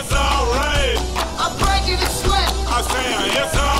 it's alright. I'm breaking to sweat. I say it's alright.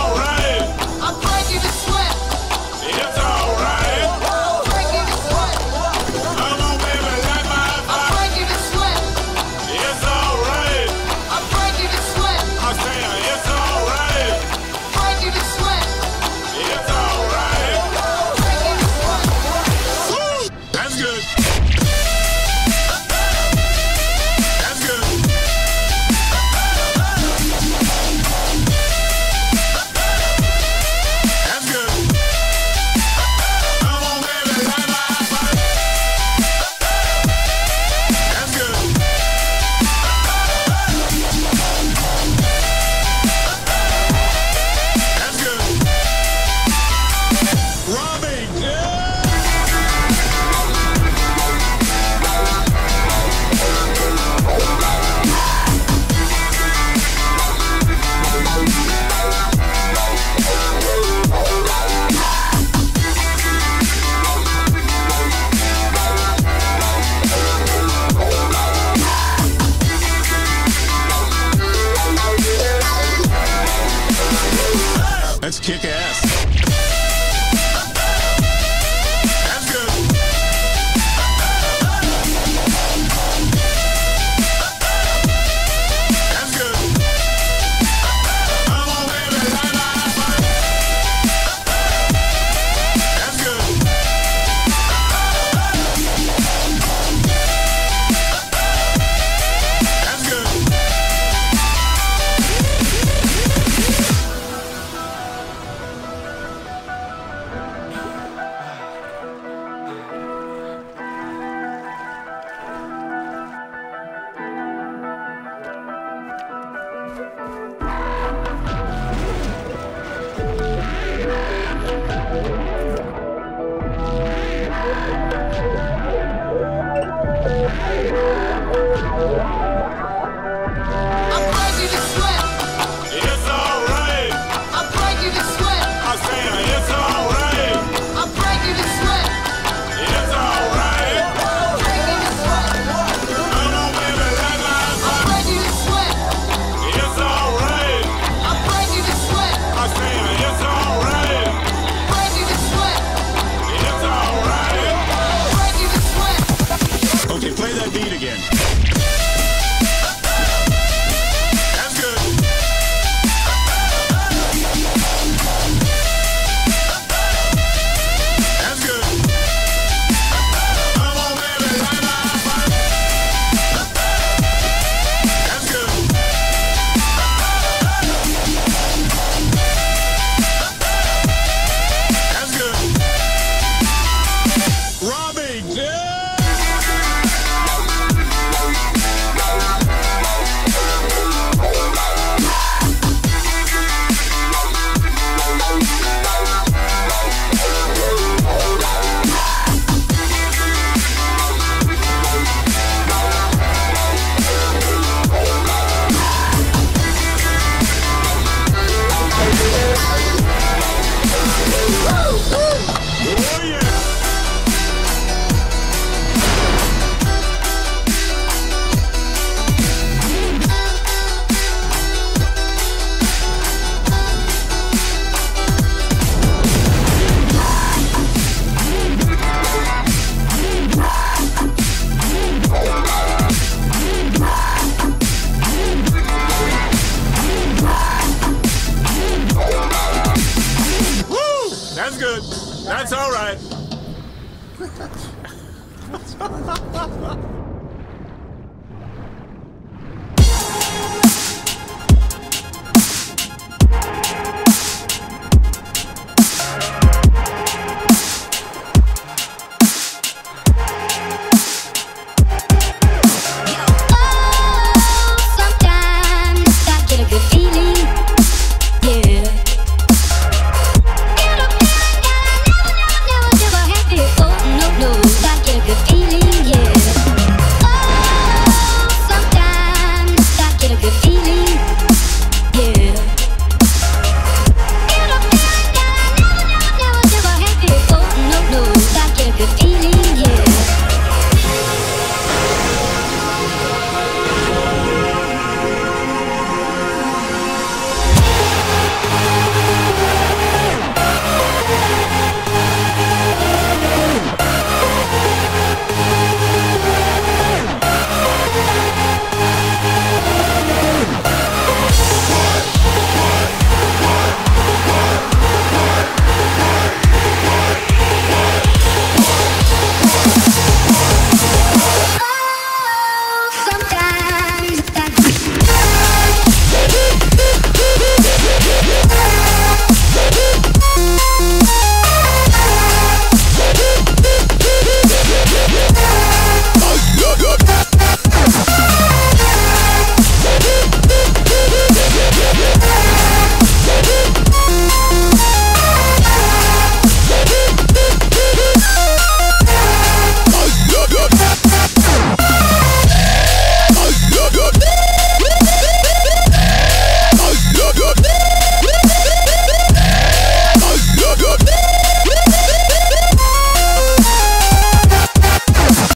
Let's kick ass. Thank you.